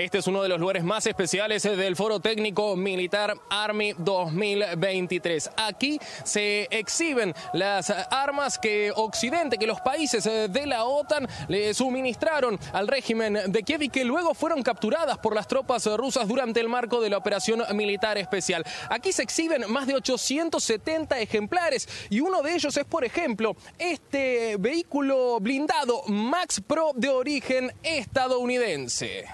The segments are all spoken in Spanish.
Este es uno de los lugares más especiales del Foro Técnico Militar Army 2023. Aquí se exhiben las armas que Occidente, que los países de la OTAN le suministraron al régimen de Kiev y que luego fueron capturadas por las tropas rusas durante el marco de la operación militar especial. Aquí se exhiben más de 870 ejemplares y uno de ellos es, por ejemplo, este vehículo blindado Max Pro de origen estadounidense.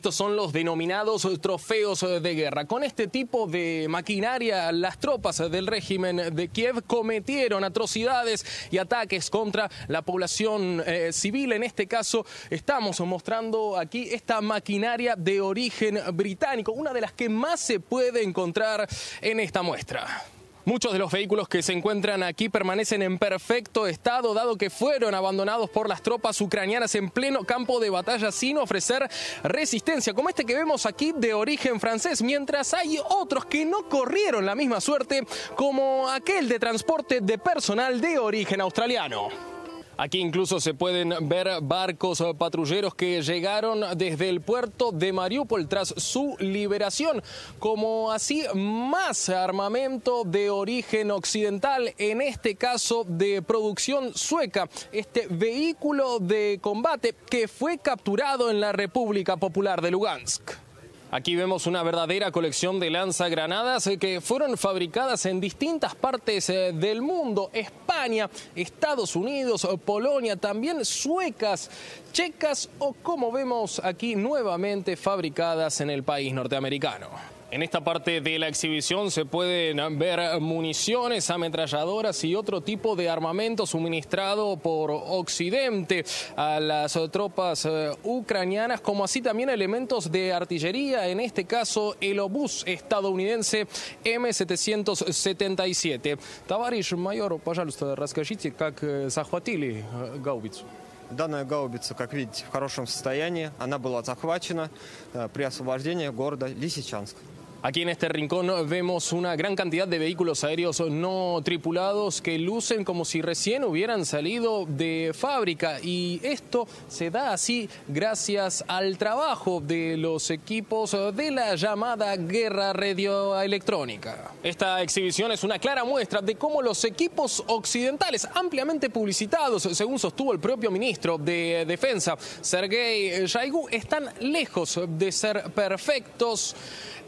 Estos son los denominados trofeos de guerra. Con este tipo de maquinaria, las tropas del régimen de Kiev cometieron atrocidades y ataques contra la población eh, civil. En este caso, estamos mostrando aquí esta maquinaria de origen británico, una de las que más se puede encontrar en esta muestra. Muchos de los vehículos que se encuentran aquí permanecen en perfecto estado, dado que fueron abandonados por las tropas ucranianas en pleno campo de batalla sin ofrecer resistencia, como este que vemos aquí de origen francés, mientras hay otros que no corrieron la misma suerte, como aquel de transporte de personal de origen australiano. Aquí incluso se pueden ver barcos patrulleros que llegaron desde el puerto de Mariupol tras su liberación, como así más armamento de origen occidental, en este caso de producción sueca, este vehículo de combate que fue capturado en la República Popular de Lugansk. Aquí vemos una verdadera colección de lanzagranadas eh, que fueron fabricadas en distintas partes eh, del mundo. España, Estados Unidos, Polonia, también suecas, checas o como vemos aquí nuevamente fabricadas en el país norteamericano. En esta parte de la exhibición se pueden ver municiones, ametralladoras y otro tipo de armamento suministrado por Occidente a las tropas eh, ucranianas, como así también elementos de artillería, en este caso el obús estadounidense М-777. Товарищ майор, пожалуйста, расскажите, как э, захватили э, гаубицу. Данная гаубица, как видите, в хорошем состоянии. Она была захвачена э, при освобождении города Лисичанск. Aquí en este rincón vemos una gran cantidad de vehículos aéreos no tripulados que lucen como si recién hubieran salido de fábrica y esto se da así gracias al trabajo de los equipos de la llamada guerra radioelectrónica. Esta exhibición es una clara muestra de cómo los equipos occidentales ampliamente publicitados, según sostuvo el propio ministro de Defensa, Sergei Shoigu, están lejos de ser perfectos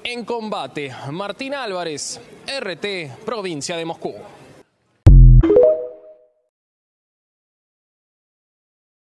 en combate. Martín Álvarez, RT, provincia de Moscú.